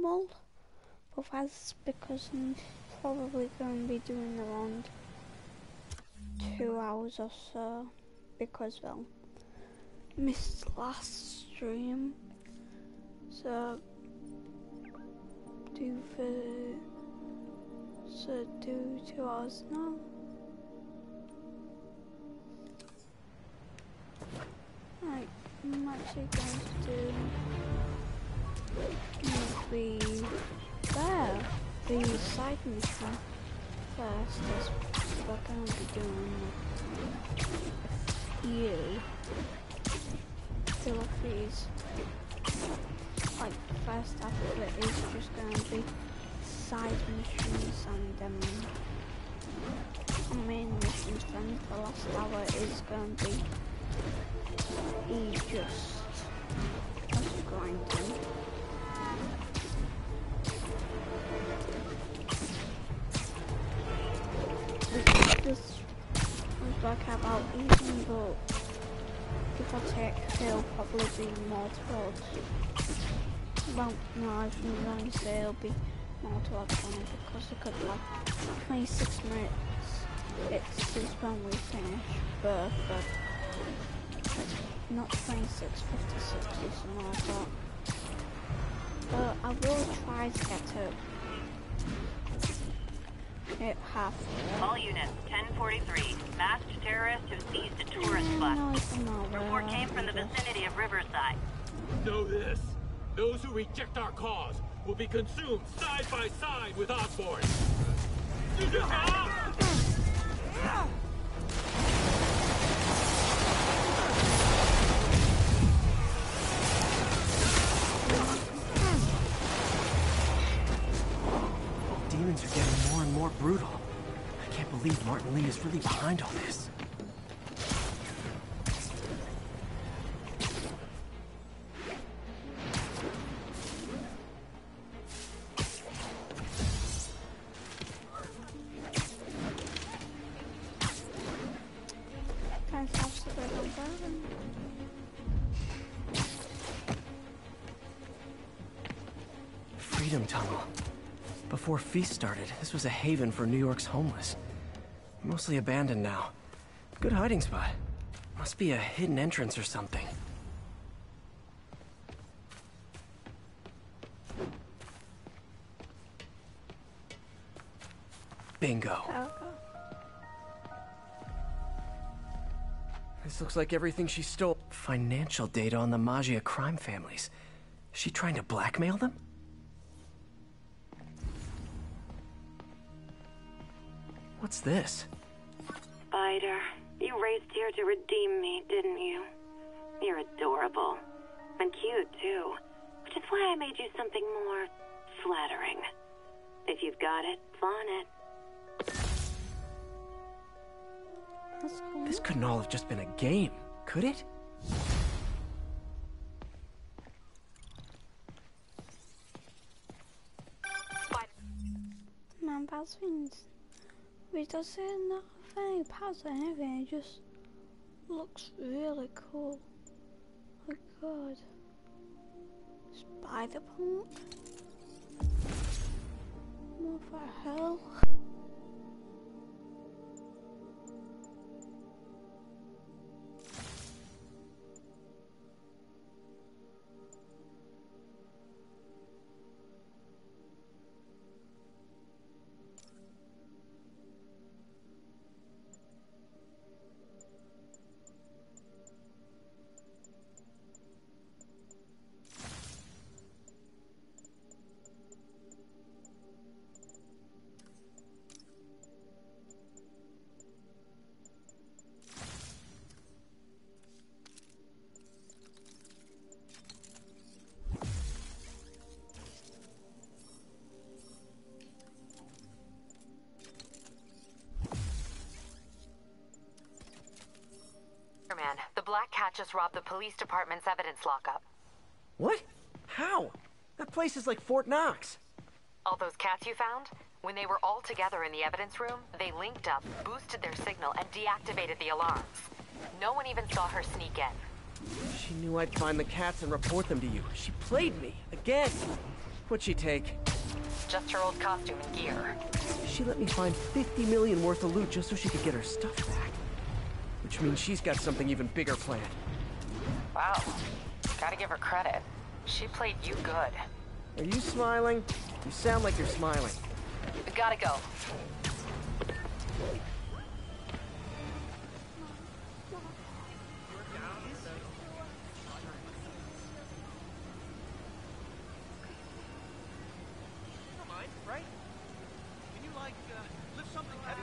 normal. But that's because I'm probably going to be doing around two hours or so. Because, well, missed last stream. So, do for, so do two hours now. Right, I'm actually going to do the there, the side mission first as we're going to be doing a few Philippines. Like first half of it is just going to be side missions and um, main missions. Then the last hour is going to be just grinding. Like about even but give or take he'll probably be more towards well no I was going to say it'll be more towards one because it could like 26 minutes it's just when we finish birth but not 26, 56 or something like that. But I will try to get to it half. All units, 1043. Masked terrorist who seized a tourist bus. Report came from the vicinity of Riverside. Know this. Those who reject our cause will be consumed side by side with Osborn. More brutal. I can't believe Martin Lee is really behind all this. Can't stop the bird on burn. Freedom Tunnel. Before Feast started, this was a haven for New York's homeless. Mostly abandoned now. Good hiding spot. Must be a hidden entrance or something. Bingo. Oh, this looks like everything she stole. Financial data on the Maggia crime families. She trying to blackmail them? What's this? Spider, you raced here to redeem me, didn't you? You're adorable. And cute, too. Which is why I made you something more flattering. If you've got it, flaunt it. This couldn't all have just been a game, could it? Man, He doesn't have any pads or anything, it just looks really cool. Oh god. Spider punk? What the hell? Cat just robbed the police department's evidence lockup. What? How? That place is like Fort Knox. All those cats you found? When they were all together in the evidence room, they linked up, boosted their signal, and deactivated the alarms. No one even saw her sneak in. She knew I'd find the cats and report them to you. She played me, again. What'd she take? Just her old costume and gear. She let me find 50 million worth of loot just so she could get her stuff back. Which means she's got something even bigger planned. Wow. Gotta give her credit. She played you good. Are you smiling? You sound like you're smiling. Gotta go. right? Can you, like, uh, lift something heavy?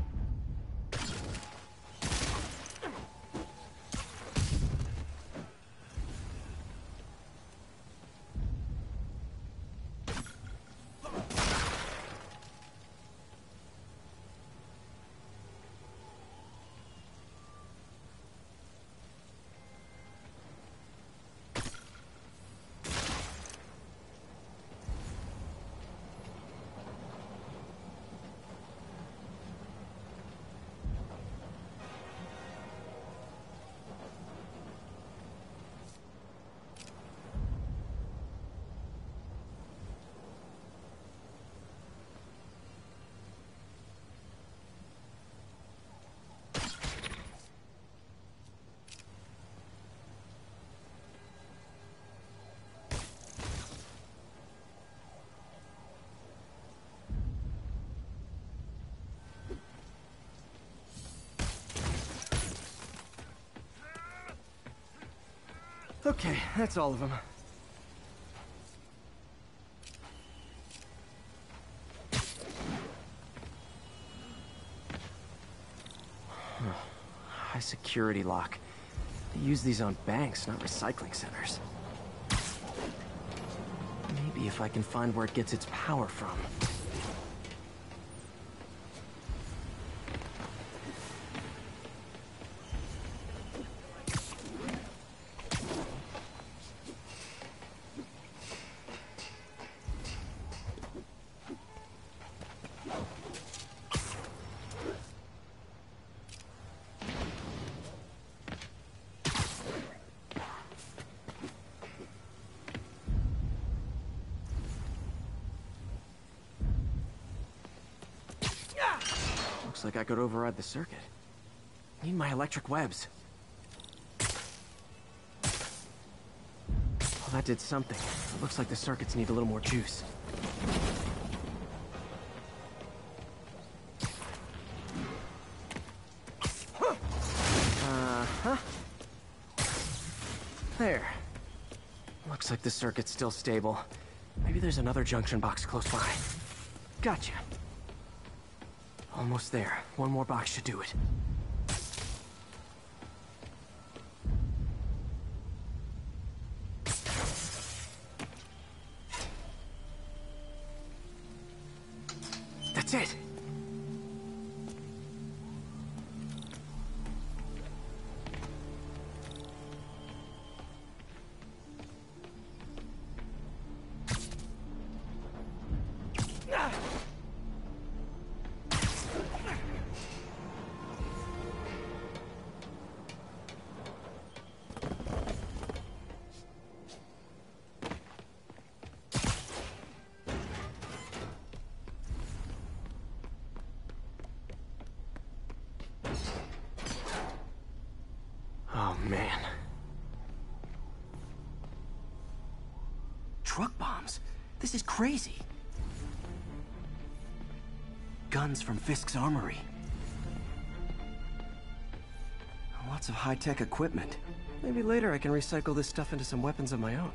Okay, that's all of them. High security lock. They use these on banks, not recycling centers. Maybe if I can find where it gets its power from. Like I could override the circuit. Need my electric webs. Well, that did something. Looks like the circuits need a little more juice. Uh-huh. There. Looks like the circuit's still stable. Maybe there's another junction box close by. Gotcha. Almost there. One more box should do it. Guns from Fisk's armory. Lots of high-tech equipment. Maybe later I can recycle this stuff into some weapons of my own.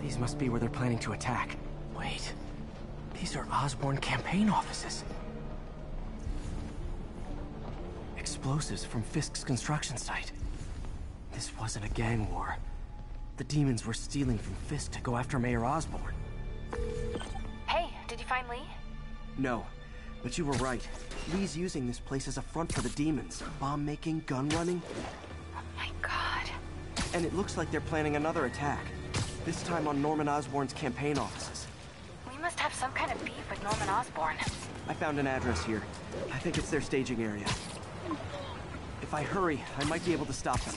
These must be where they're planning to attack. Wait. These are Osborn campaign offices. Explosives from Fisk's construction site. This wasn't a gang war. The demons were stealing from Fisk to go after Mayor Osborn. Lee? No, but you were right. Lee's using this place as a front for the demons. Bomb making, gun running, Oh my god. and it looks like they're planning another attack. This time on Norman Osborn's campaign offices. We must have some kind of beef with Norman Osborn. I found an address here. I think it's their staging area. If I hurry, I might be able to stop them.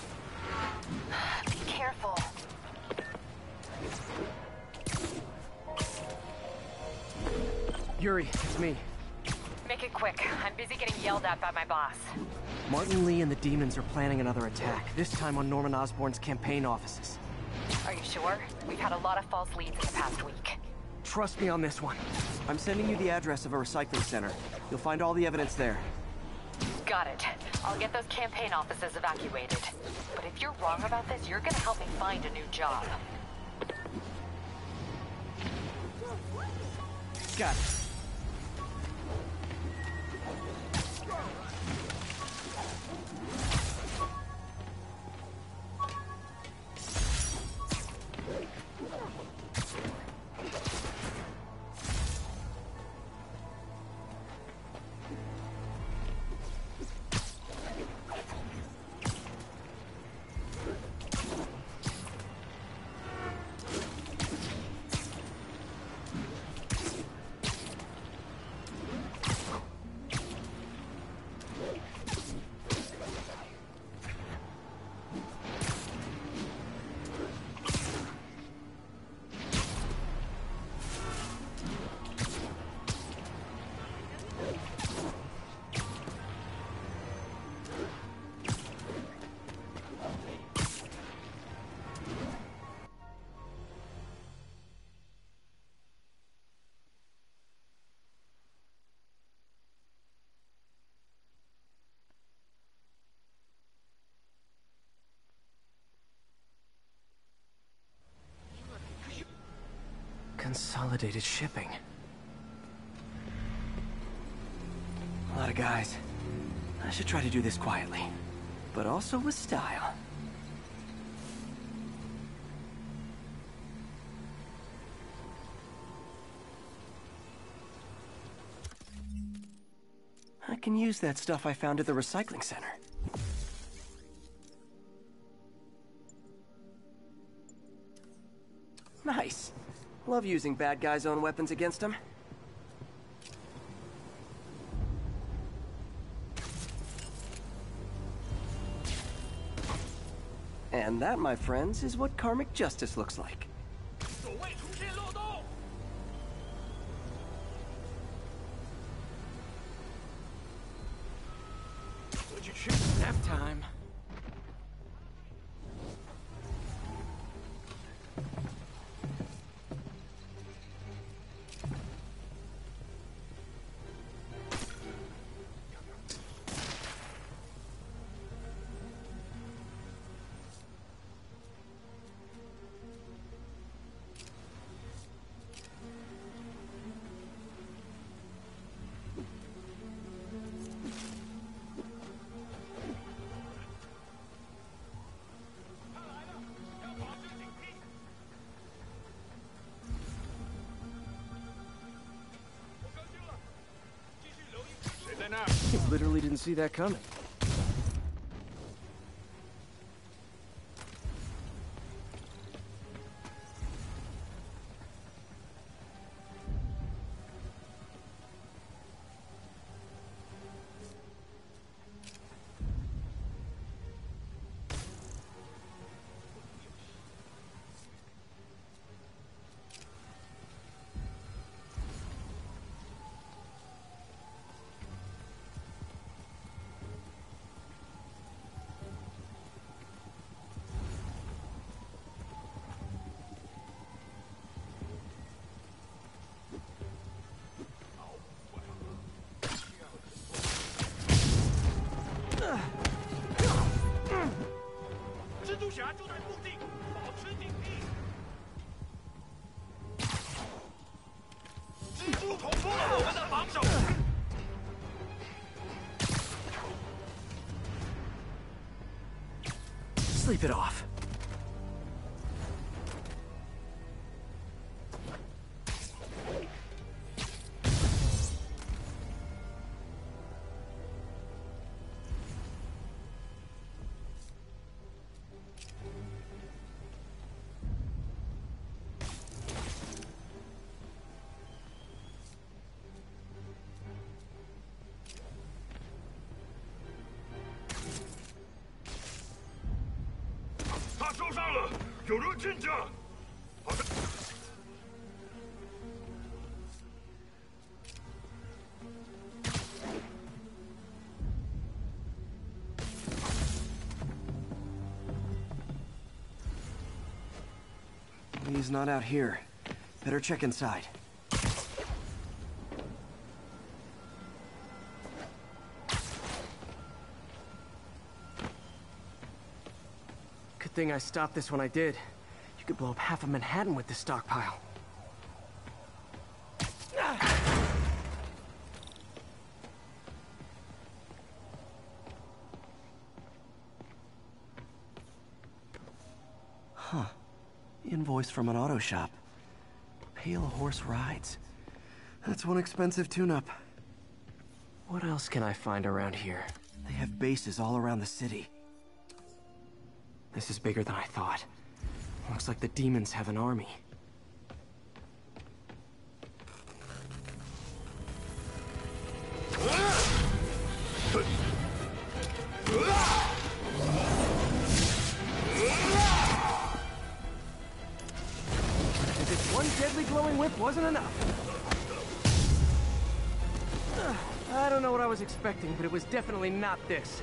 Yuri, it's me. Make it quick. I'm busy getting yelled at by my boss. Martin Lee and the demons are planning another attack, this time on Norman Osborn's campaign offices. Are you sure? We've had a lot of false leads in the past week. Trust me on this one. I'm sending you the address of a recycling center. You'll find all the evidence there. Got it. I'll get those campaign offices evacuated. But if you're wrong about this, you're gonna help me find a new job. Got it. Consolidated shipping. A lot of guys. I should try to do this quietly, but also with style. I can use that stuff I found at the recycling center. Love using bad guys' own weapons against them. And that, my friends, is what karmic justice looks like. Literally didn't see that coming. " It off. He's not out here. Better check inside. Thing I stopped this when I did. You could blow up half of Manhattan with this stockpile. Huh. Invoice from an auto shop. Pale Horse Rides. That's one expensive tune-up. What else can I find around here? They have bases all around the city. This is bigger than I thought. Looks like the demons have an army. If one deadly glowing whip wasn't enough. I don't know what I was expecting, but it was definitely not this.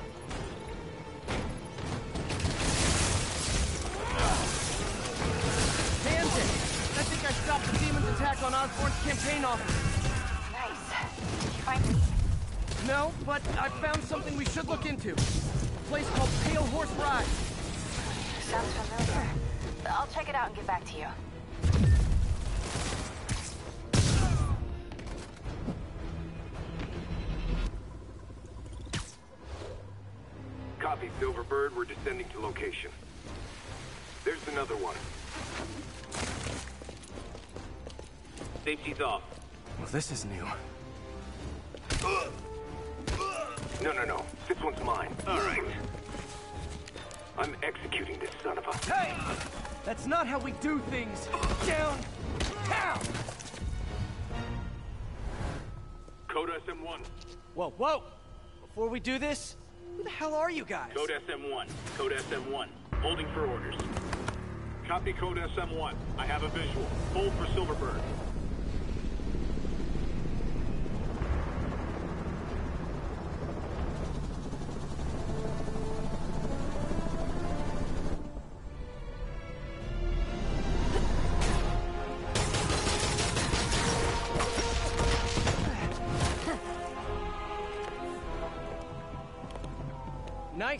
Into. A place called Pale Horse Ride. Sounds familiar. I'll check it out and get back to you. Copy, Silverbird. We're descending to location. There's another one. Safety's off. Well, this is new. Things! Down! Down! Code SM1. Whoa, whoa! Before we do this, who the hell are you guys? Code SM1. Code SM1. Holding for orders. Copy code SM1. I have a visual. Hold for Silverbird.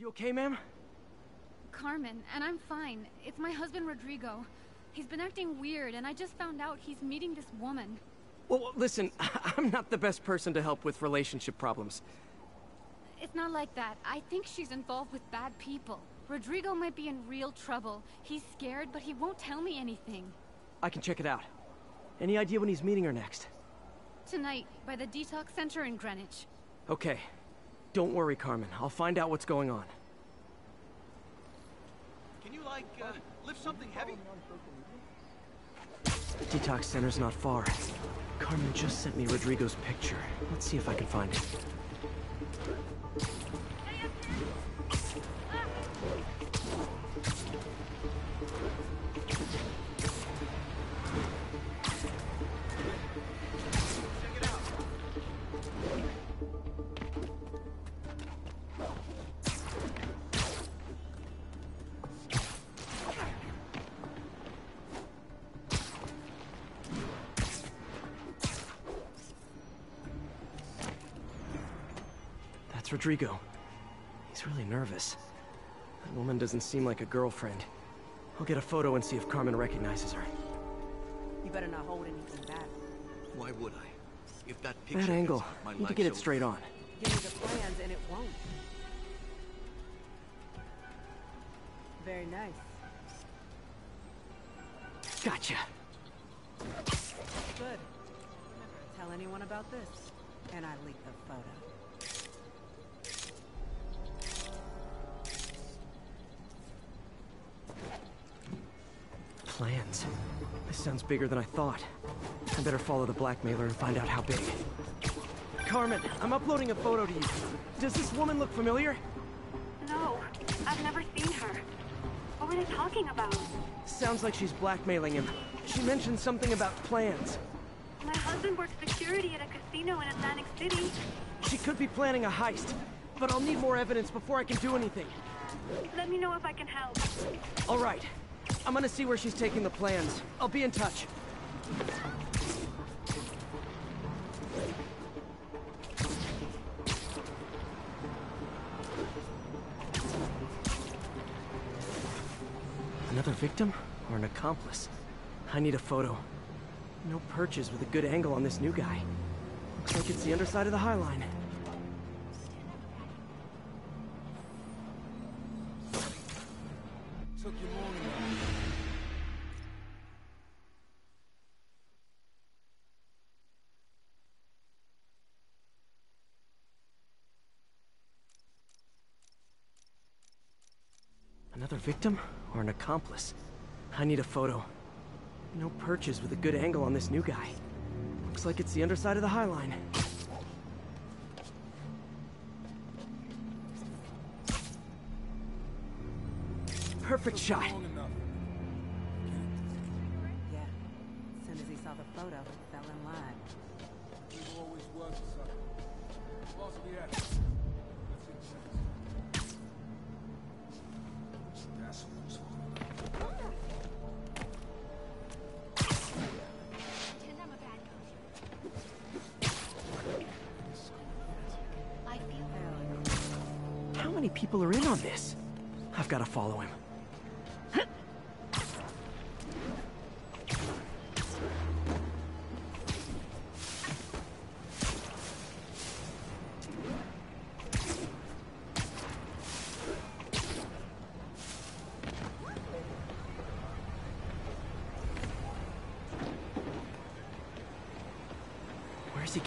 you okay, ma'am? Carmen, and I'm fine. It's my husband Rodrigo. He's been acting weird, and I just found out he's meeting this woman. Well, listen, I'm not the best person to help with relationship problems. It's not like that. I think she's involved with bad people. Rodrigo might be in real trouble. He's scared, but he won't tell me anything. I can check it out. Any idea when he's meeting her next? Tonight, by the detox center in Greenwich. Okay. Don't worry, Carmen. I'll find out what's going on. Can you, like, uh, lift something heavy? The detox center's not far. Carmen just sent me Rodrigo's picture. Let's see if I can find it. Rodrigo. He's really nervous. That woman doesn't seem like a girlfriend. I'll get a photo and see if Carmen recognizes her. You better not hold anything back. Why would I? If that picture That angle. gets out, my Need to get it straight on. Give me the plans and it won't. Very nice. Gotcha. Good. Never tell anyone about this. And I leaked the photo. Plans. This sounds bigger than I thought. I better follow the blackmailer and find out how big. Carmen, I'm uploading a photo to you. Does this woman look familiar? No, I've never seen her. What were they talking about? Sounds like she's blackmailing him. She mentioned something about plans. My husband works security at a casino in Atlantic City. She could be planning a heist, but I'll need more evidence before I can do anything. Let me know if I can help. All right. I'm gonna see where she's taking the plans. I'll be in touch. Another victim or an accomplice? I need a photo. No perches with a good angle on this new guy. Looks like it's the underside of the High Line. Victim or an accomplice? I need a photo. No perches with a good angle on this new guy. Looks like it's the underside of the High Line. Perfect shot.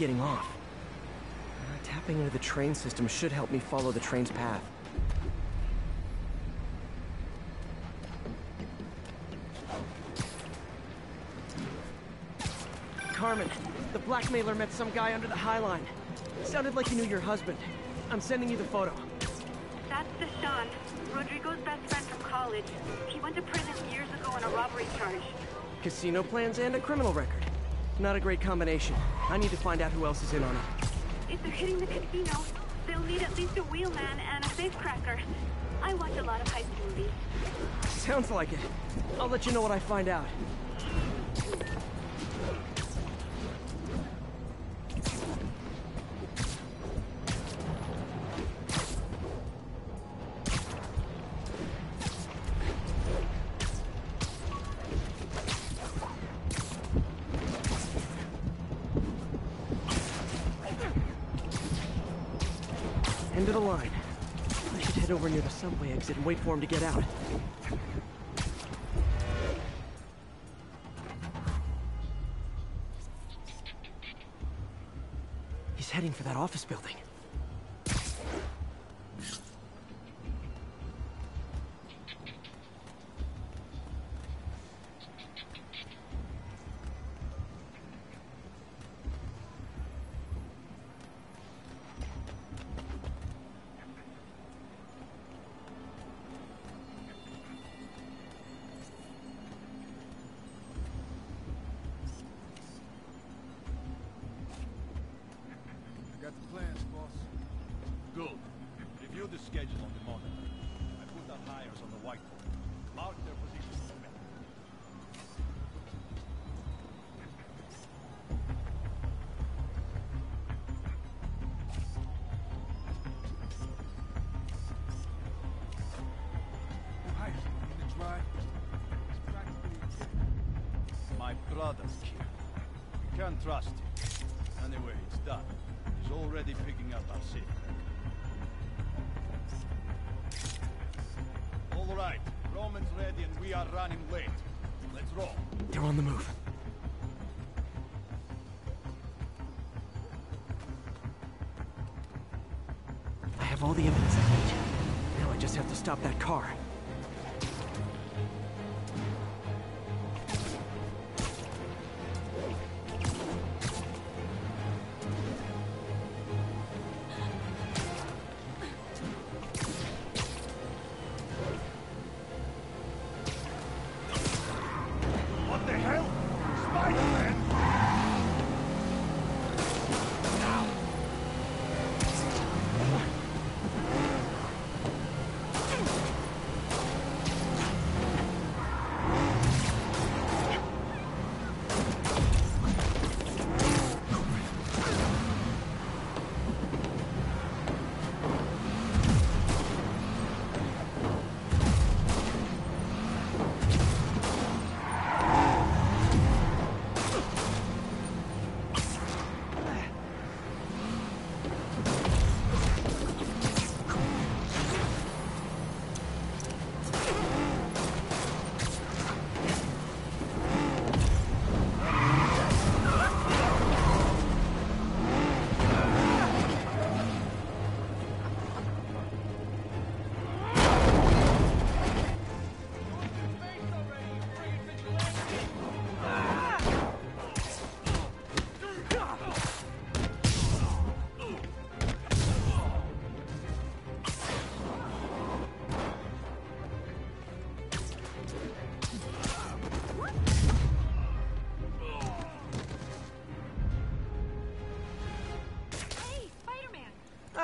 Getting off? Uh, Tapping into the train system should help me follow the train's path. Carmen, the blackmailer met some guy under the High Line. Sounded like he knew your husband. I'm sending you the photo. That's Deshaun, Rodrigo's best friend from college. He went to prison years ago on a robbery charge. Casino plans and a criminal record. Not a great combination. I need to find out who else is in on it. If they're hitting the casino, they'll need at least a wheelman and a safecracker. I watch a lot of heist movies. Sounds like it. I'll let you know what I find out. Exit and wait for him to get out. He's heading for that office building. Stop that car.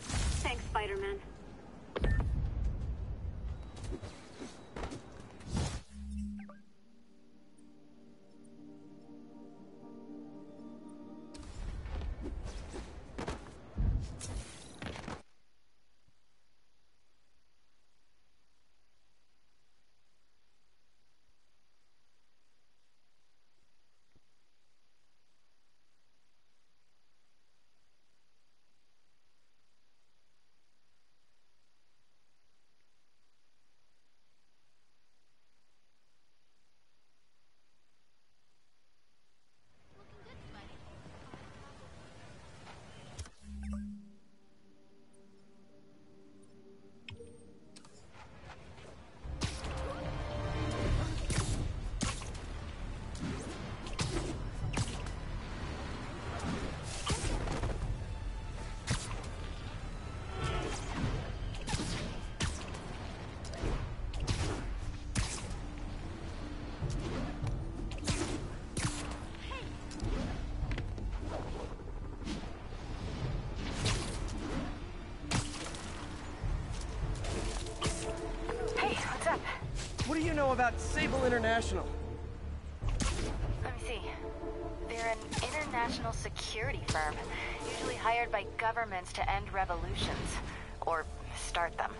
Thanks, Spider-Man. About Sable International? Let me see. They're an international security firm, usually hired by governments to end revolutions. Or start them.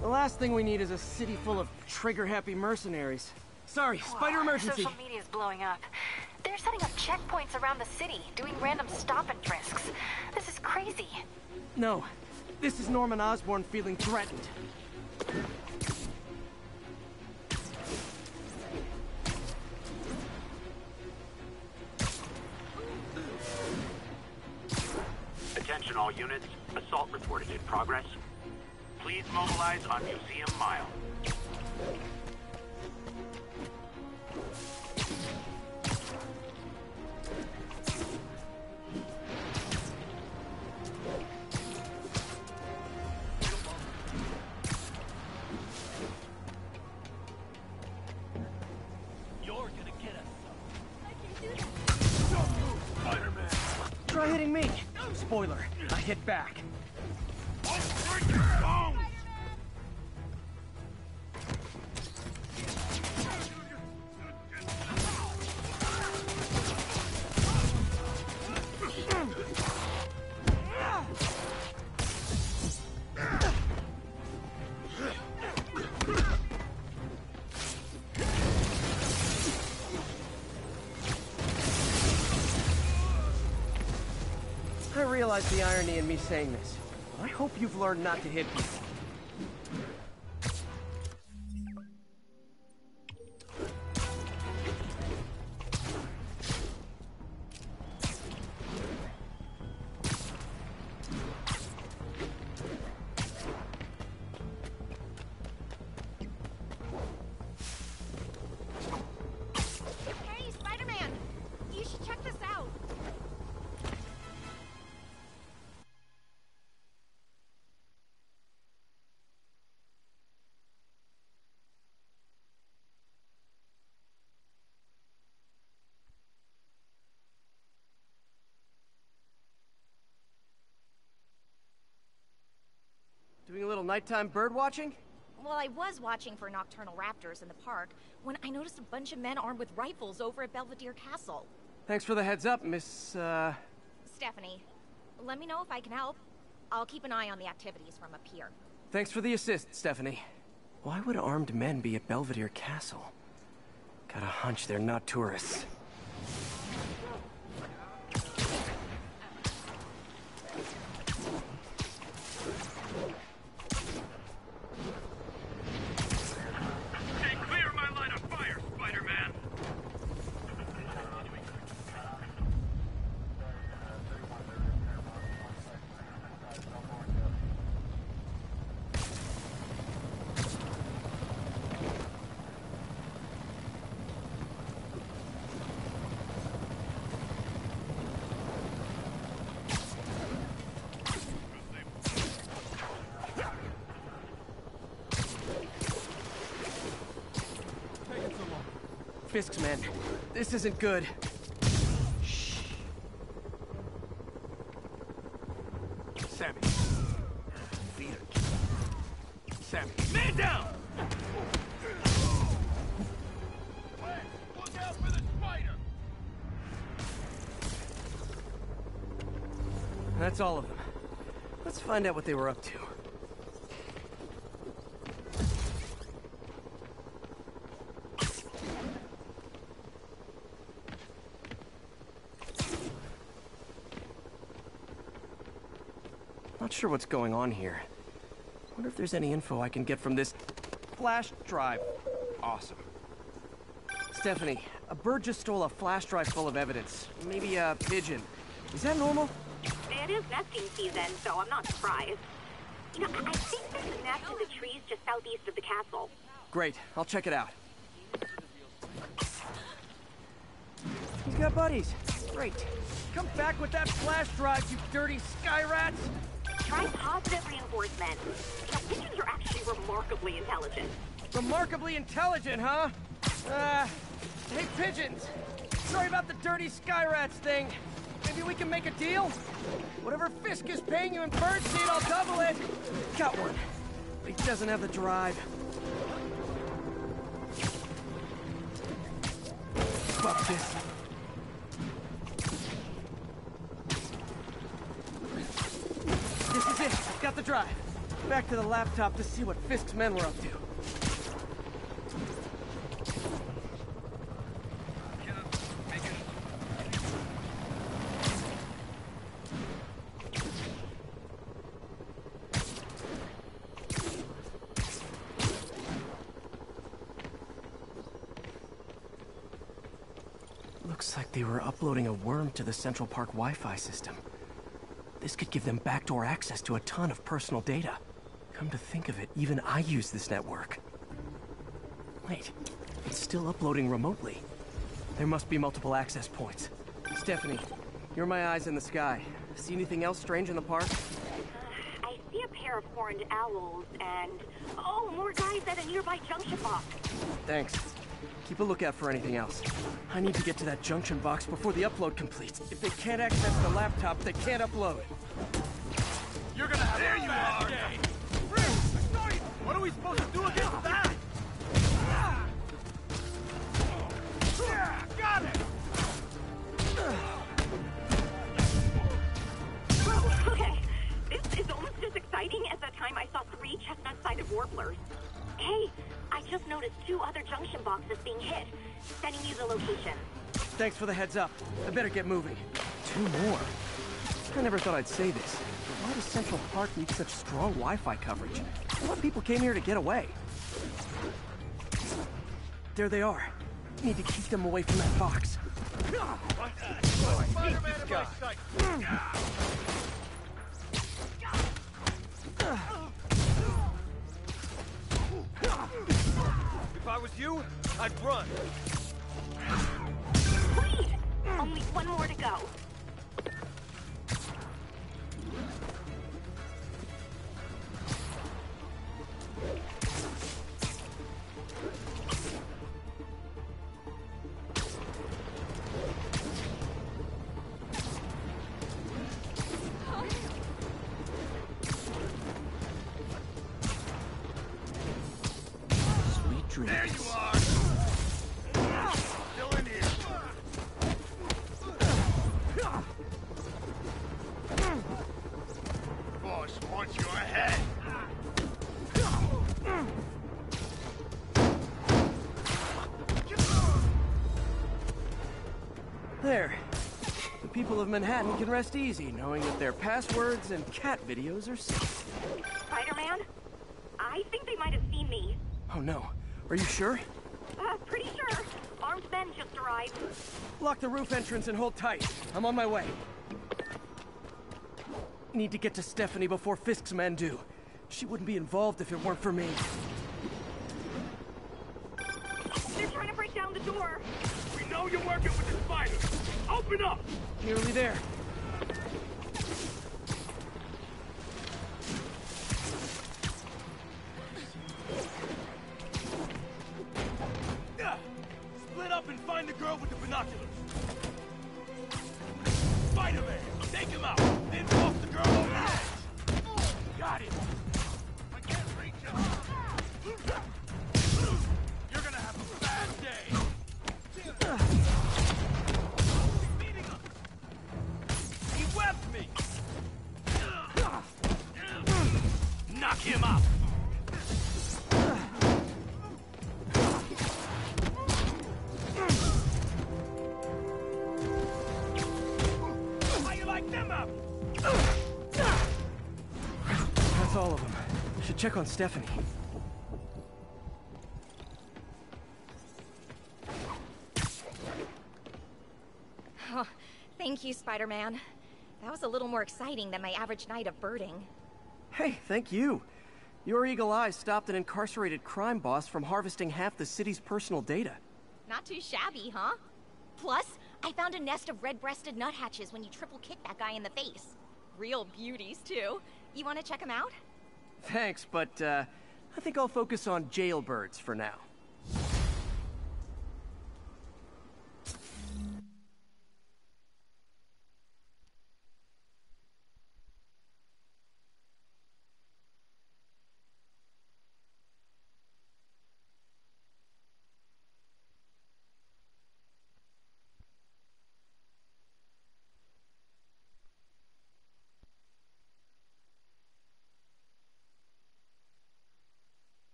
The last thing we need is a city full of trigger-happy mercenaries. Sorry, spider Whoa, emergency. Social media's blowing up. They're setting up checkpoints around the city, doing random stop and frisks. This is crazy. No, this is Norman Osborn feeling threatened. Units. Assault reported in progress. Please mobilize on Museum Mile. You're gonna get us. I can't do that. Try hitting me. Spoiler, hit back. I realize the irony in me saying this. I hope you've learned not to hit people. Nighttime bird watching? Well, I was watching for nocturnal raptors in the park when I noticed a bunch of men armed with rifles over at Belvedere Castle. Thanks for the heads up, Miss, uh... Stephanie, let me know if I can help. I'll keep an eye on the activities from up here. Thanks for the assist, Stephanie. Why would armed men be at Belvedere Castle? Got a hunch they're not tourists. This isn't good. Sammy. Feed. Sammy. Man down! Look out for the spider! That's all of them. Let's find out what they were up to. Not sure what's going on here. Wonder if there's any info I can get from this flash drive. Awesome. Stephanie, a bird just stole a flash drive full of evidence. Maybe a pigeon. Is that normal? It is nesting season, so I'm not surprised. You know, I think there's a nest in the trees just southeast of the castle. Great, I'll check it out. He's got buddies. Great. Come back with that flash drive, you dirty sky rats! Try positive reinforcement. Now, pigeons are actually remarkably intelligent. Remarkably intelligent, huh? Uh, hey, pigeons. Sorry about the dirty sky rats thing. Maybe we can make a deal? Whatever Fisk is paying you in birdseed, I'll double it. Got one. But he doesn't have the drive. Fuck this. Got the drive. Back to the laptop to see what Fisk's men were up to. Looks like they were uploading a worm to the Central Park Wi-Fi system. This could give them backdoor access to a ton of personal data. Come to think of it, even I use this network. Wait, it's still uploading remotely. There must be multiple access points. Stephanie, you're my eyes in the sky. See anything else strange in the park? I see a pair of horned owls and... Oh, more guys at a nearby junction box. Thanks. Keep a lookout for anything else. I need to get to that junction box before the upload completes. If they can't access the laptop, they can't upload. You're gonna have there a bad day. What are we supposed to do against that? Got it! Okay, this is almost as exciting as the time I saw three chestnut-sided warblers. Hey, I just noticed two other junction boxes being hit. Sending you the location. Thanks for the heads up. I better get moving. Two more? I never thought I'd say this, but why does Central Park need such strong Wi-Fi coverage? A lot of people came here to get away. There they are. Need to keep them away from that box. If I was you, I'd run. Wait! Only one more to go. People of Manhattan can rest easy, knowing that their passwords and cat videos are safe. Spider-Man? I think they might have seen me. Oh no. Are you sure? Uh, pretty sure. Armed men just arrived. Lock the roof entrance and hold tight. I'm on my way. Need to get to Stephanie before Fisk's men do. She wouldn't be involved if it weren't for me. Nearly there. On Stephanie. Oh, thank you, Spider-Man. That was a little more exciting than my average night of birding. Hey, thank you. Your eagle eye stopped an incarcerated crime boss from harvesting half the city's personal data. Not too shabby, huh? Plus, I found a nest of red-breasted nuthatches when you triple kicked that guy in the face. Real beauties, too. You want to check them out? Thanks, but uh, I think I'll focus on jailbirds for now.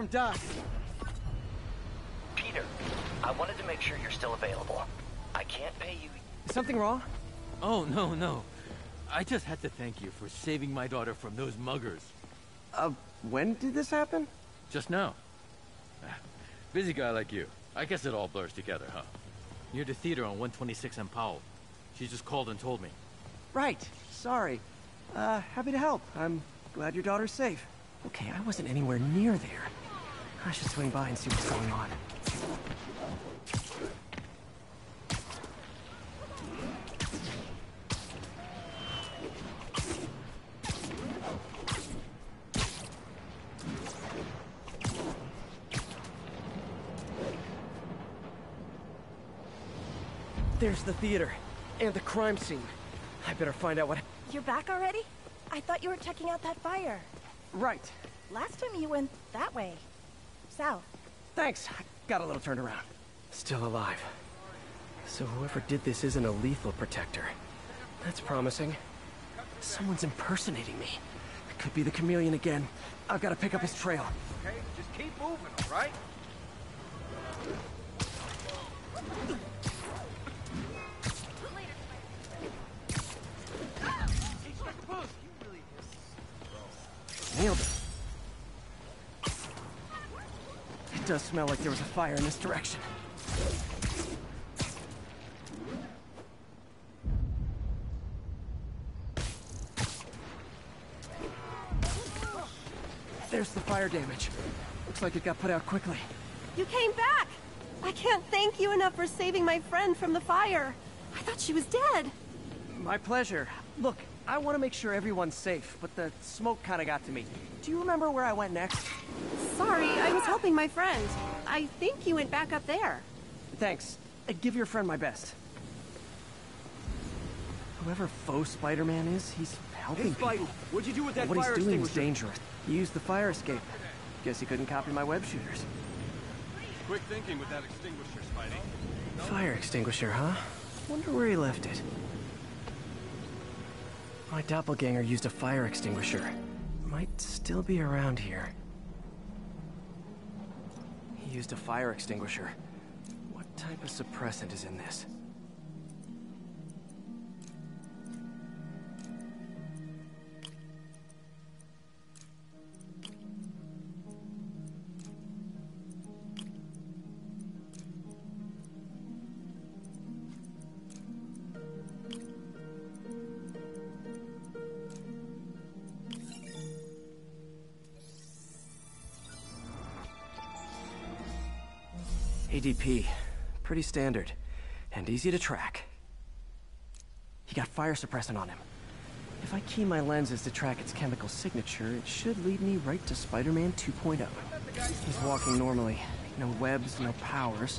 From Doc. Peter, I wanted to make sure you're still available. I can't pay you. Is something wrong? Oh, no, no. I just had to thank you for saving my daughter from those muggers. Uh, when did this happen? Just now. Busy guy like you. I guess it all blurs together, huh? Near the theater on 126 and Powell. She just called and told me. Right. Sorry. Uh, happy to help. I'm glad your daughter's safe. Okay, I wasn't anywhere near there. I should swing by and see what's going on. There's the theater. And the crime scene. I better find out what... You're back already? I thought you were checking out that fire. Right. Last time you went that way. South. Thanks. I got a little turned around. Still alive. So whoever did this isn't a lethal protector. That's promising. Someone's impersonating me. It could be the chameleon again. I've got to pick up his trail. Okay, just keep moving, all right? Nailed it. It does smell like there was a fire in this direction. There's the fire damage. Looks like it got put out quickly. You came back! I can't thank you enough for saving my friend from the fire. I thought she was dead. My pleasure. Look, I want to make sure everyone's safe, but the smoke kind of got to me. Do you remember where I went next? Sorry, I was helping my friend. I think you went back up there. Thanks. Uh, Give your friend my best. Whoever faux Spider-Man is, he's helping Hey, Spidey, people. what'd you do with that What fire he's doing is dangerous. He used the fire escape. Guess he couldn't copy my web shooters. Quick thinking with that extinguisher, Spidey. Fire extinguisher, huh? Wonder where he left it. My doppelganger used a fire extinguisher. Might still be around here. He used a fire extinguisher. What type of suppressant is in this? ADP. Pretty standard. And easy to track. He got fire suppressant on him. If I key my lenses to track its chemical signature, it should lead me right to Spider-Man 2.0. He's walking normally. No webs, no powers.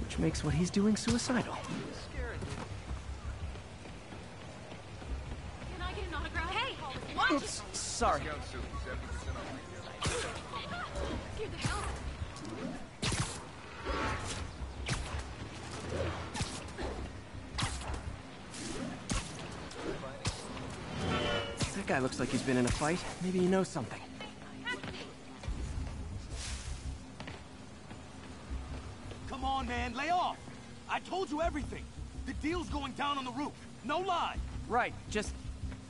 Which makes what he's doing suicidal. Can I get an autograph? Hey, watch Oops, sorry. Guy looks like he's been in a fight. Maybe he knows something. Come on, man, lay off! I told you everything. The deal's going down on the roof. No lie. Right, just...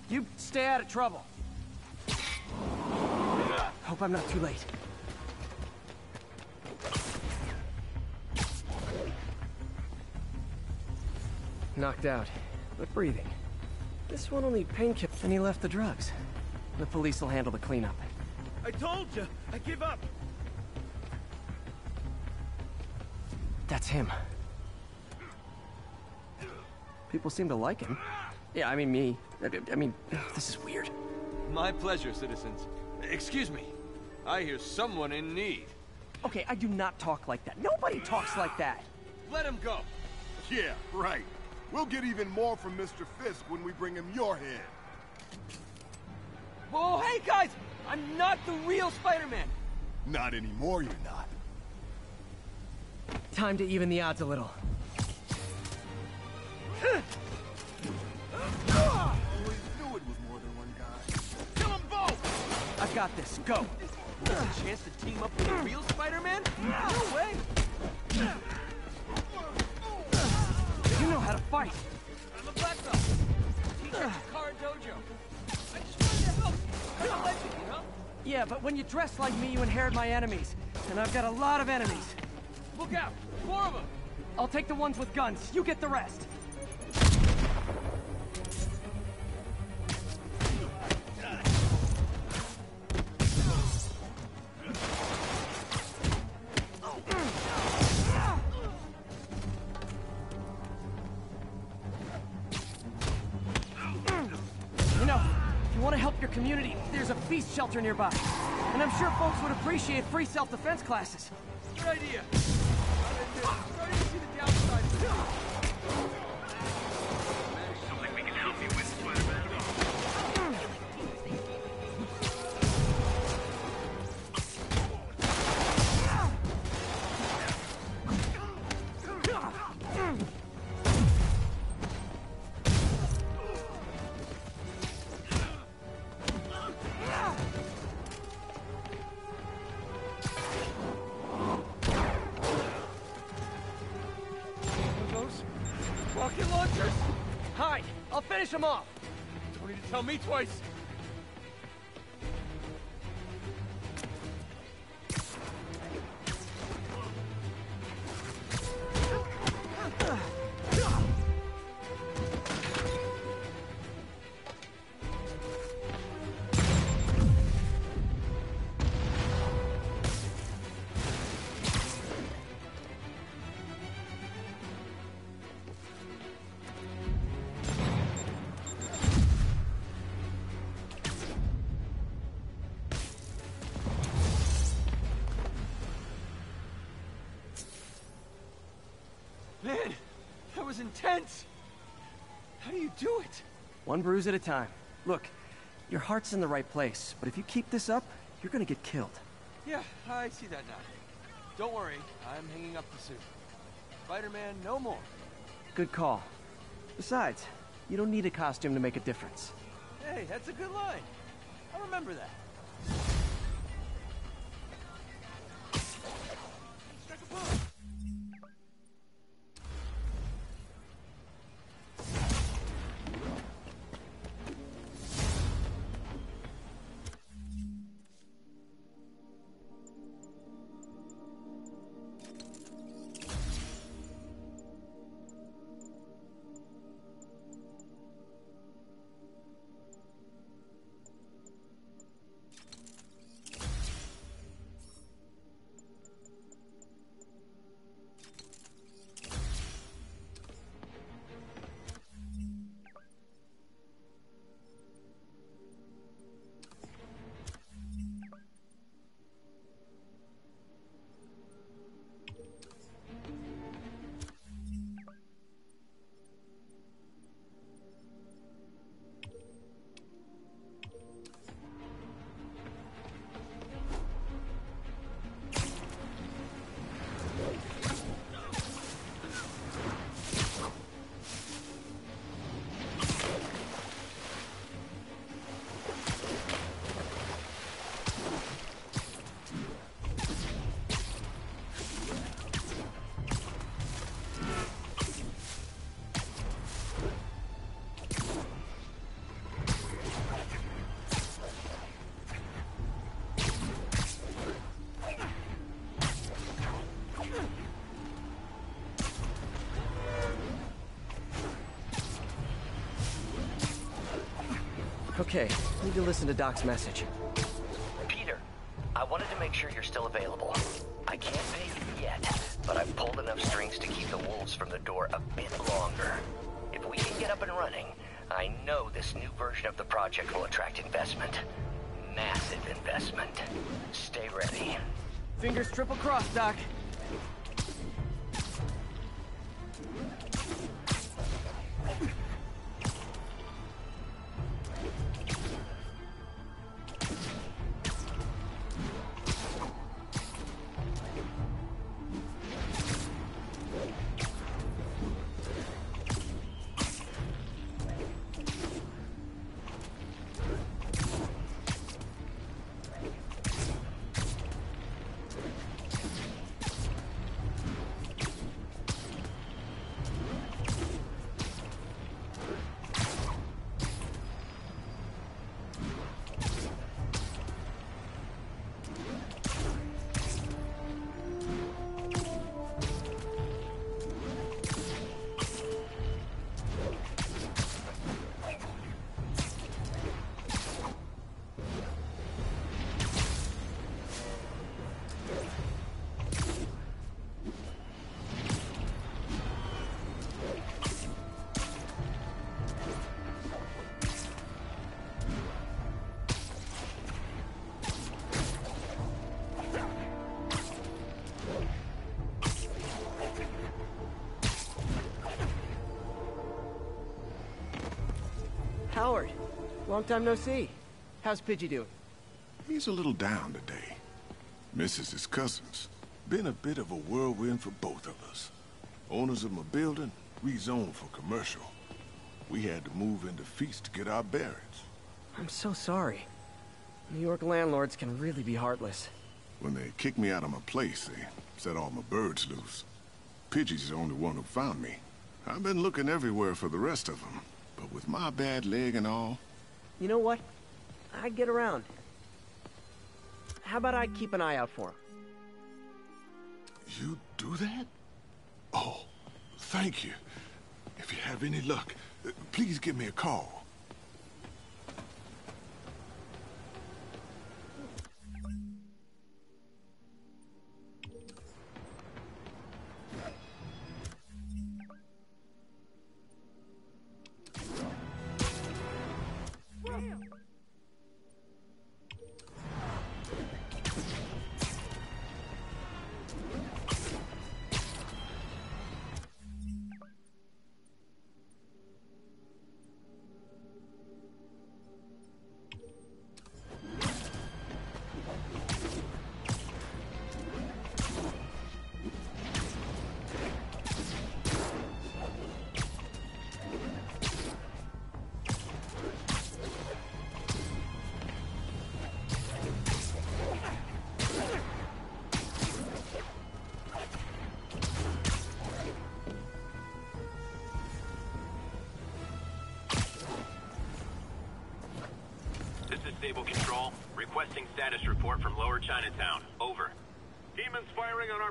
You stay out of trouble. Hope I'm not too late. Knocked out, but breathing. This one only need painkiller, and he left the drugs. The police will handle the cleanup. I told you. I give up. That's him. People seem to like him. Yeah, I mean me. I, I mean, this is weird. My pleasure, citizens. Excuse me. I hear someone in need. Okay, I do not talk like that. Nobody talks like that. Let him go. Yeah, right. We'll get even more from Mr. Fisk when we bring him your head. Whoa, hey guys! I'm not the real Spider-Man! Not anymore, you're not. Time to even the odds a little. Always knew it was more than one guy. Kill them both! I've got this. Go. There's a chance to team up with a real Spider-Man? No way! You know how to fight! I'm a black belt. Yeah, but when you dress like me, you inherit my enemies. And I've got a lot of enemies. Look out! Four of them! I'll take the ones with guns. You get the rest. Shelter nearby. And I'm sure folks would appreciate free self-defense classes. Good idea. To see the downside. Finish them off! Don't need to tell me twice. One bruise at a time. Look, your heart's in the right place, but if you keep this up, you're gonna get killed. Yeah, I see that now. Don't worry, I'm hanging up the suit. Spider-Man, no more. Good call. Besides, you don't need a costume to make a difference. Hey, that's a good line. I'll remember that. Okay, need to listen to Doc's message. Peter, I wanted to make sure you're still available. I can't pay you yet, but I've pulled enough strings to keep the wolves from the door a bit longer. If we can get up and running, I know this new version of the project will attract investment. Massive investment. Stay ready. Fingers triple crossed, Doc. Long time no see. How's Pidgey doing? He's a little down today. Misses his cousins. Been a bit of a whirlwind for both of us. Owners of my building rezoned for commercial. We had to move into Feast to get our bearings. I'm so sorry. New York landlords can really be heartless. When they kicked me out of my place, they set all my birds loose. Pidgey's the only one who found me. I've been looking everywhere for the rest of them, but with my bad leg and all... You know what? I get around. How about I keep an eye out for him? You do that? Oh, thank you. If you have any luck, please give me a call.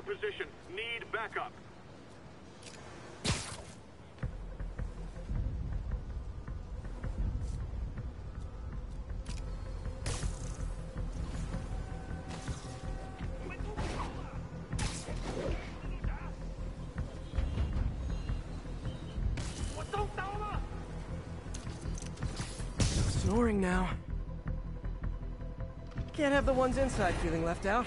Position. Need backup. Snoring now. Can't have the ones inside feeling left out.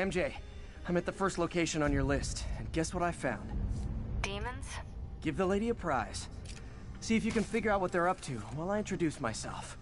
MJ, I'm at the first location on your list, and guess what I found? Demons? Give the lady a prize. See if you can figure out what they're up to while I introduce myself.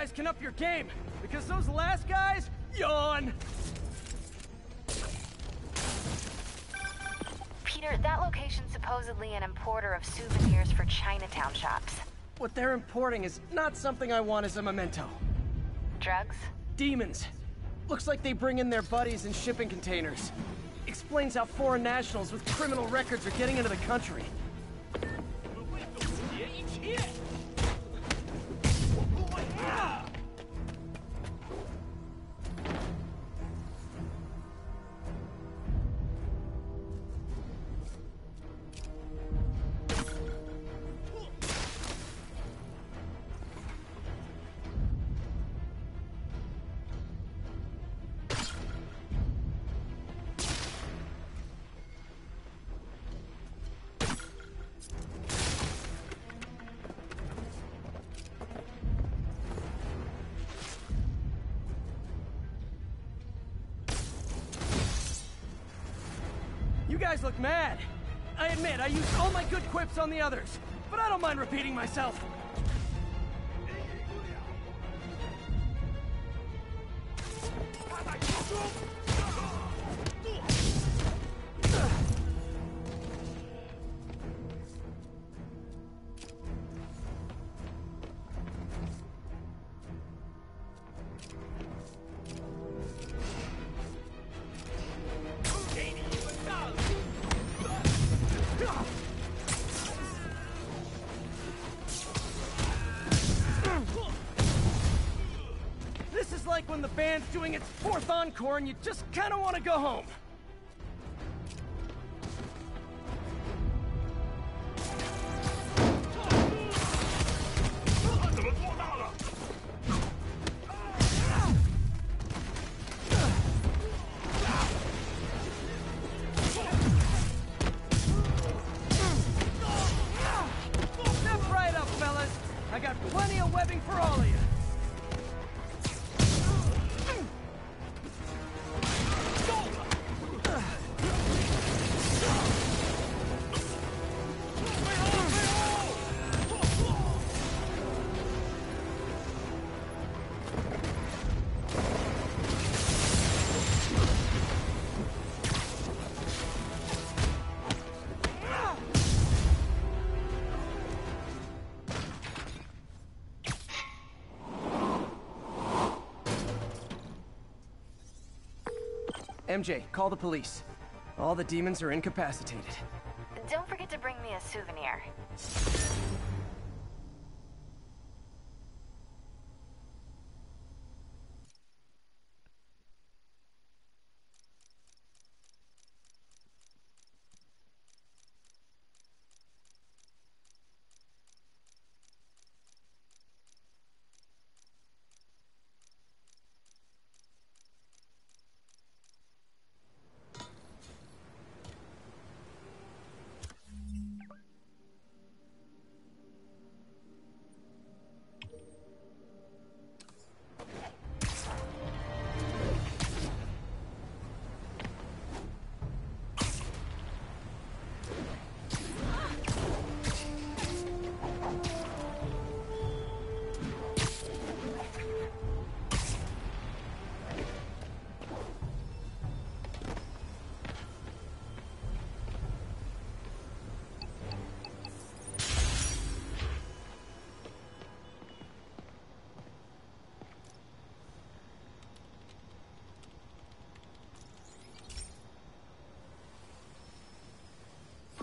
Guys can up your game, because those last guys, yawn! Peter, that location's supposedly an importer of souvenirs for Chinatown shops. What they're importing is not something I want as a memento. Drugs? Demons. Looks like they bring in their buddies in shipping containers. Explains how foreign nationals with criminal records are getting into the country. Mad. I admit, I used all my good quips on the others, but I don't mind repeating myself. The band's doing its fourth encore and you just kind of want to go home. MJ, call the police. All the demons are incapacitated. Don't forget to bring me a souvenir.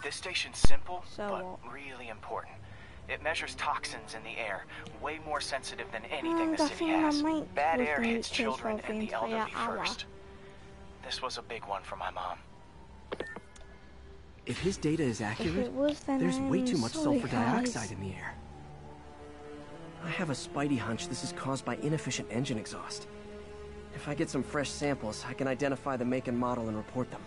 This station's simple, So but what? really important. It measures toxins in the air, way more sensitive than anything the city has. Bad air hits children and the elderly hour. first. This was a big one for my mom. If his data is accurate, was, there's way too much sulfur guys. dioxide in the air. I have a spidey hunch this is caused by inefficient engine exhaust. If I get some fresh samples, I can identify the make and model and report them.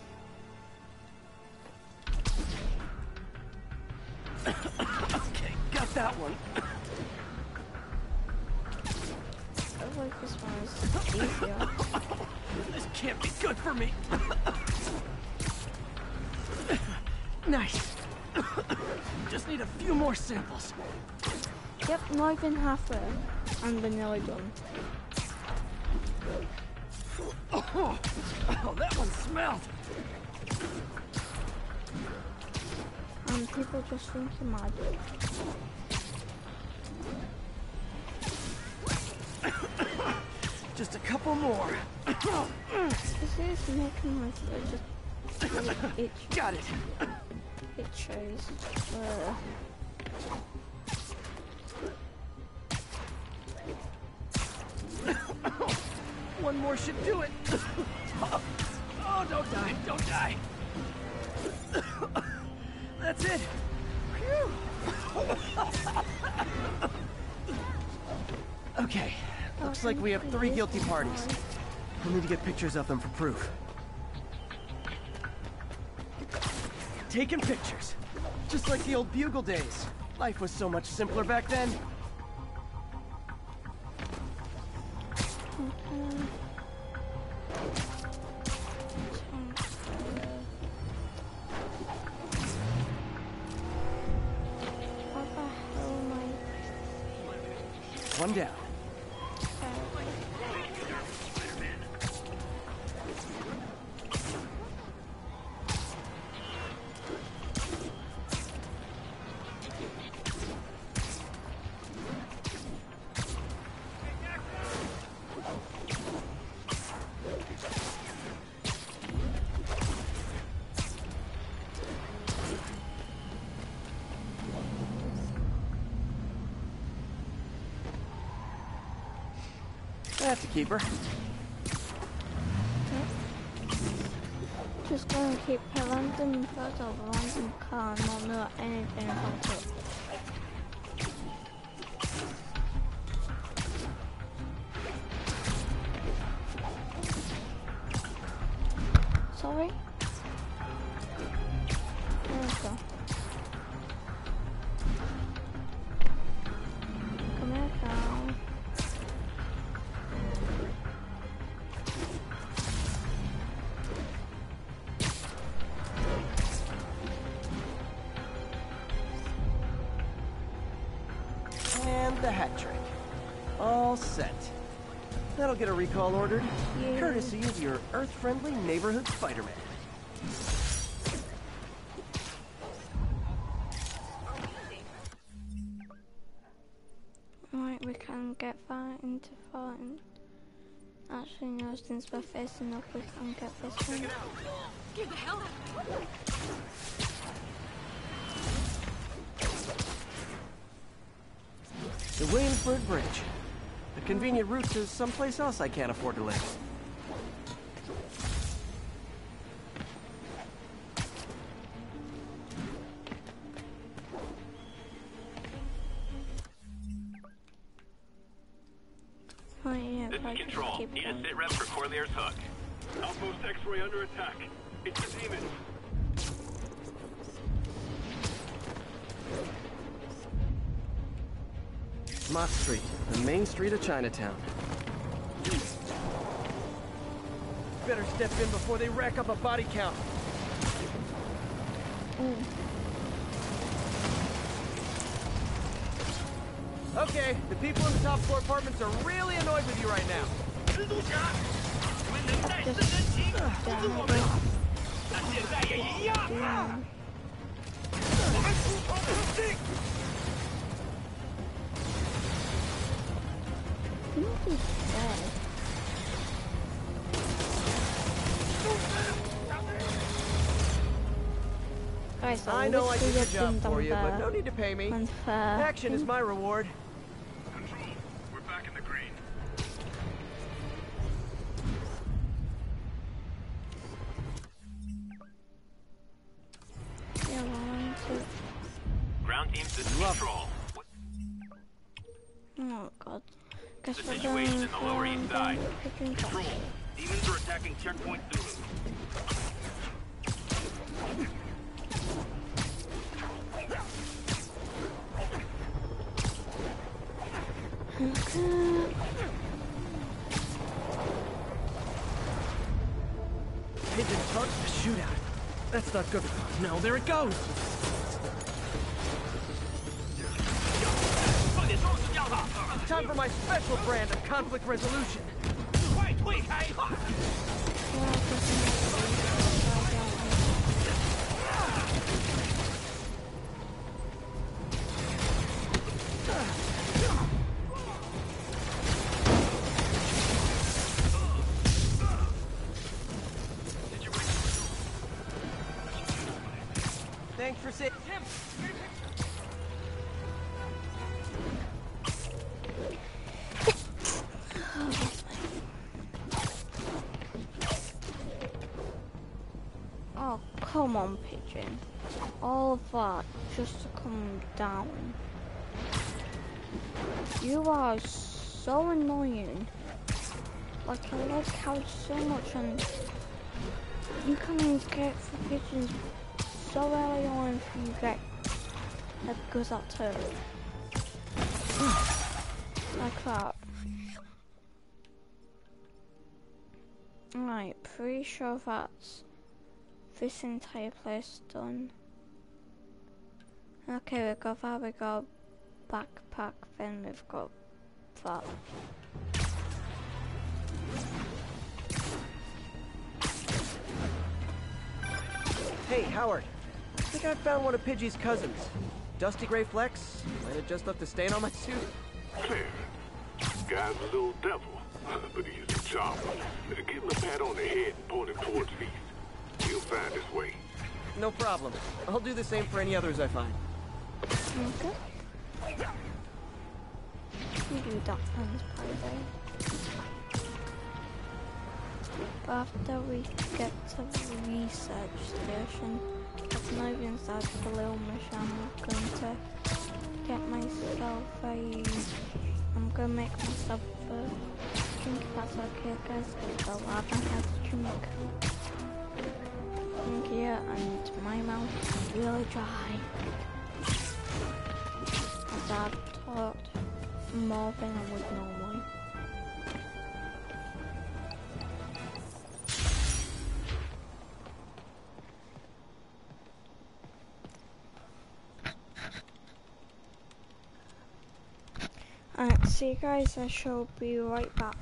Even. And nearly done. Oh, oh, that one smelled. And people just think you're mad. Just a couple more. This is making my throat just itch. Got it. Itches. Ugh. One should do it. Oh, don't die, don't die. That's it. Okay, looks like we have three guilty parties. We'll need to get pictures of them for proof. Taking pictures. Just like the old bugle days. Life was so much simpler back then. That's a keeper. Just gonna keep a random photo of random know anything about it. That'll get ordered, courtesy of your Earth-friendly neighborhood Spider-Man. Right, we can get far into fighting. Actually, no, since we're facing up, we can get this one. Get the hell out of me. The Williamsburg Bridge. A convenient route to someplace else I can't afford to live. Oh yeah, This is Control. keep Need a going. sit rep for Corlear's Hook. Outpost X-ray under attack. It's the demon. Mott Street, the main street of Chinatown. Better step in before they rack up a body count. Okay, the people in the top floor apartments are really annoyed with you right now. I know I did your job for you, but no need to pay me. Action is my reward. So annoying. Like, I love cows so much and you even get for pigeons so early on if you get a goes up to like that. Right, pretty sure that's this entire place done. Okay, we've got that, we've got backpack, then we've got that. Hey, Howard. I think I found one of Pidgey's cousins. Dusty Gray Flex. Might have just left a stain on my suit. Clear. Guy's a little devil, but he's a charmer. Give him a pat on the head and point him towards the east. He'll find his way. No problem. I'll do the same for any others I find. Okay. You do that one's probably. But after we get to the research station, I've now inside the little mission. I'm going to get myself a... I'm going to make myself a drink if that's okay guys, because I haven't had a drink. Drink here and my mouth is really dry. As I've talked more than I would normally. Alright, see you guys, I shall be right back.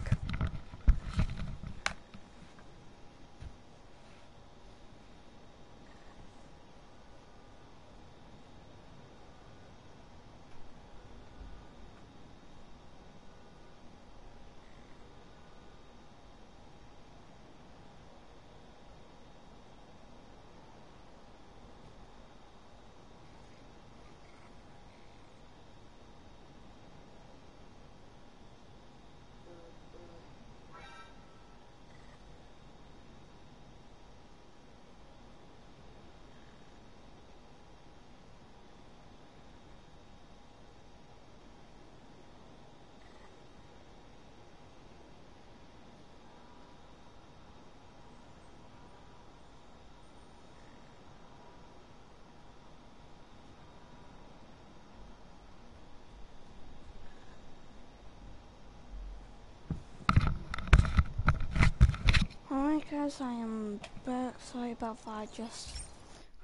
Alright guys, I am back. Sorry about that. I just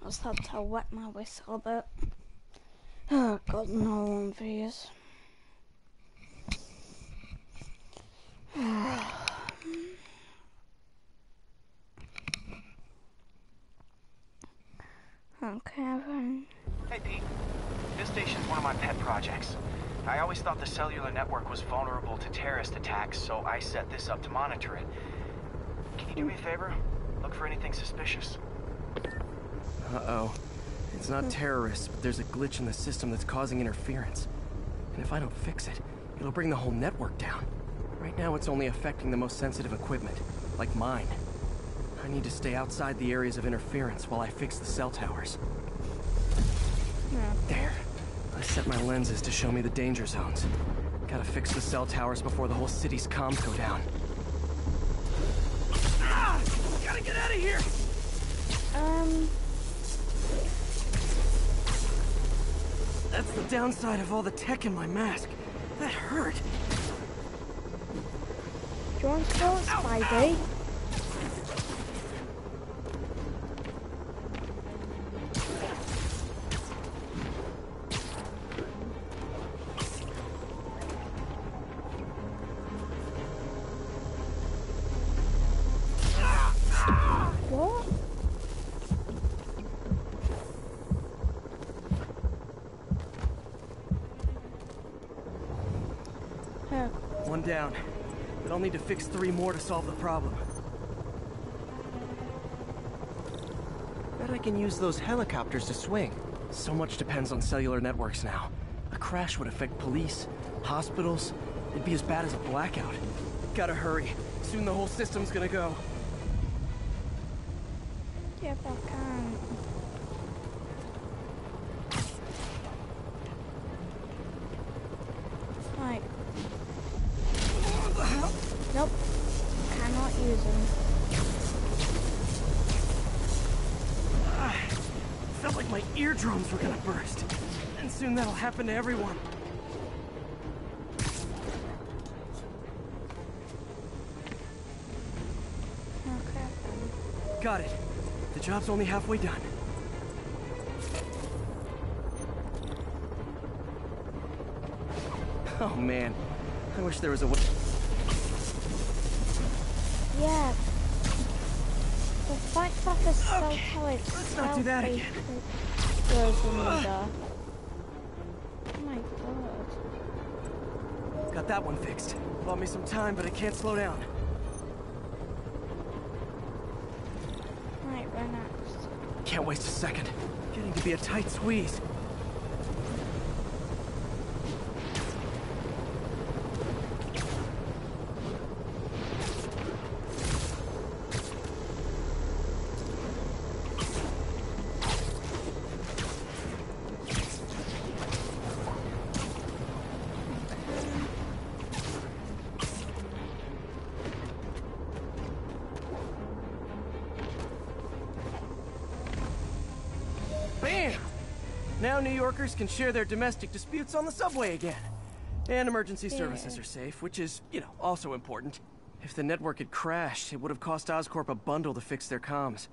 I just had to wet my whistle a bit. Oh god, no one fears. okay, then. Hey, Pete. This station's one of my pet projects. I always thought the cellular network was vulnerable to terrorist attacks, so I set this up to monitor it. Can you do me a favor? Look for anything suspicious. Uh-oh. It's not terrorists, but there's a glitch in the system that's causing interference. And if I don't fix it, it'll bring the whole network down. Right now, it's only affecting the most sensitive equipment, like mine. I need to stay outside the areas of interference while I fix the cell towers. Hmm. There. I set my lenses to show me the danger zones. Gotta fix the cell towers before the whole city's comms go down. Of here! Um... That's the downside of all the tech in my mask. That hurt. Do you want to go, Spidey? What? Need to fix three more to solve the problem. Bet I can use those helicopters to swing. So much depends on cellular networks now. A crash would affect police, hospitals. It'd be as bad as a blackout. Gotta hurry. Soon the whole system's gonna go. Yeah, but I can't. Like. Nope. Cannot use them. Ah, felt like my eardrums were gonna burst. And soon that'll happen to everyone. Okay. Got it. The job's only halfway done. Oh man, I wish there was a way. Yeah. The fact that the cell tower itself let's not do that again. goes my god. Got that one fixed. Bought me some time, but I can't slow down. Right, where next? Can't waste a second. Getting to be a tight squeeze. New Yorkers can share their domestic disputes on the subway again. And emergency services are safe, which is, you know, also important. If the network had crashed, it would have cost Oscorp a bundle to fix their comms.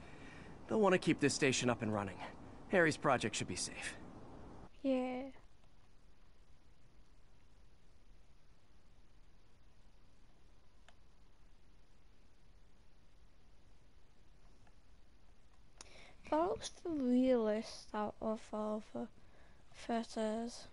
They'll want to keep this station up and running. Harry's project should be safe. Yeah. That looks the realest out of all the photos.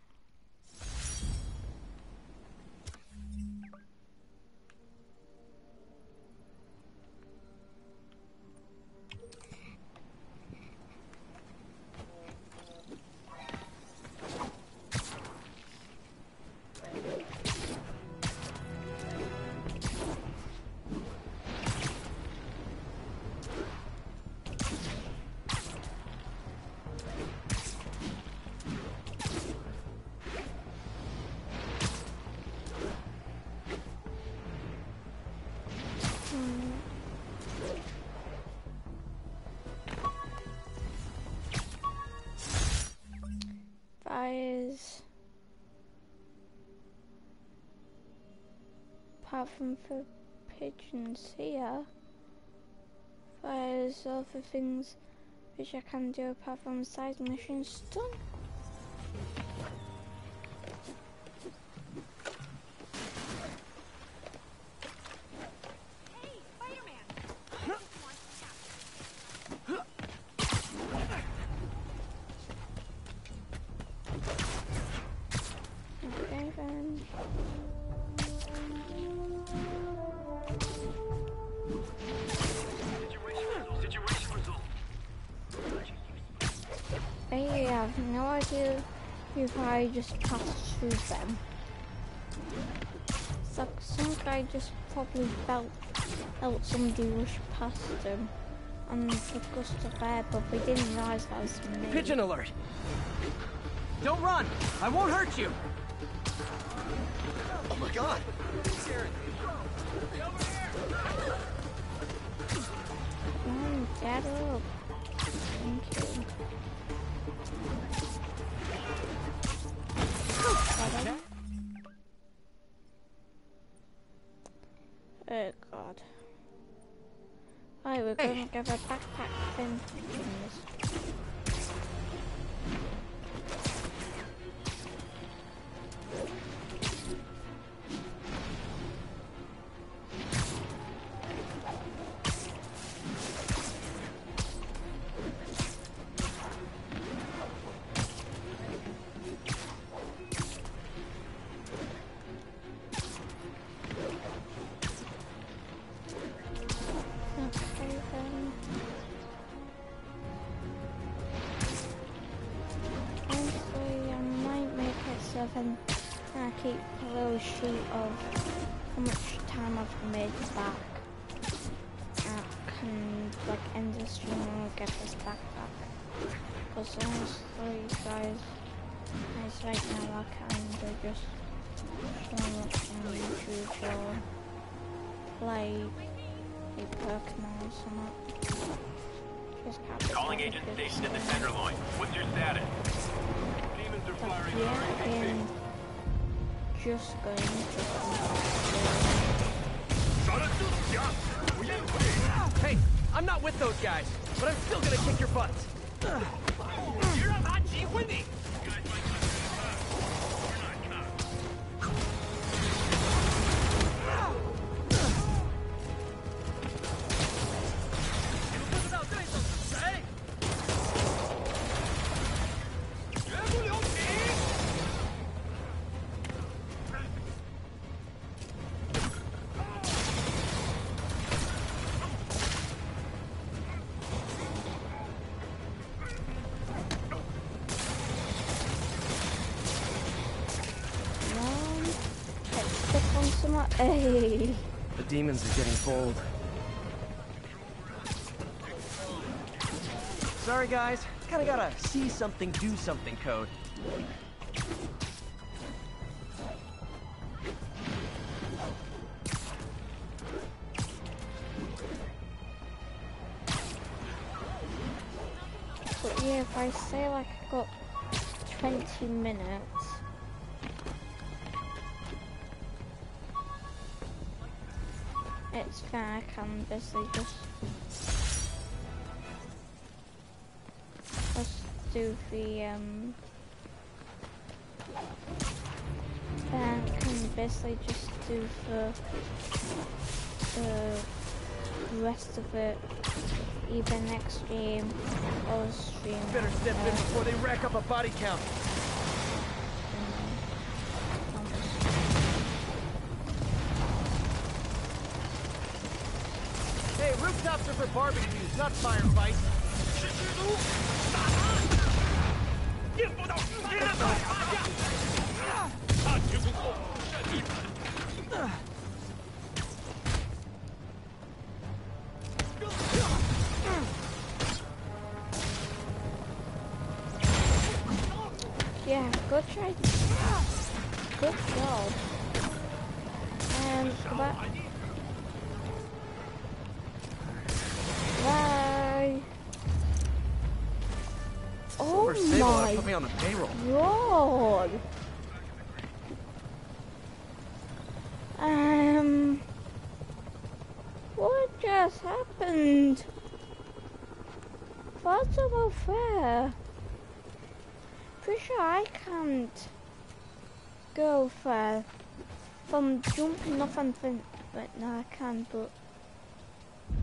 Apart from the pigeons here. There's other things which I can do apart from side missions done. If I just passed through them. It's like some guy just probably felt felt somebody rush past him on the gust of air, but we didn't realise that was me. Pigeon alert! Don't run! I won't hurt you! Oh my god! Get up. Thank you. Oh god. Right, we're gonna give a backpack thing. Not a. The demons are getting bold. Sorry, guys. Kinda gotta see something, do something code. But yeah, if I say like I got 20 minutes. Fine, I can basically just just do the um then I can basically just do the the rest of it either next stream or stream. Better step in uh, before they rack up a body count. For barbecues, not firefights. Fair. Pretty sure I can't go far from jumping off think, but no, I can, but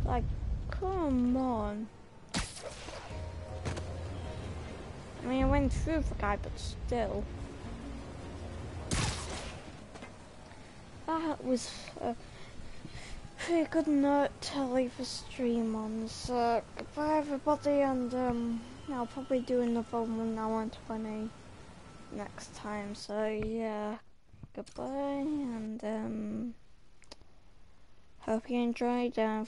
like, come on. I mean, I went through the guy, but still. That was a pretty good note to leave a stream on. So, goodbye everybody, and um, I'll probably do another one now on 20 next time. So, yeah, goodbye, and um, hope you enjoyed. Uh,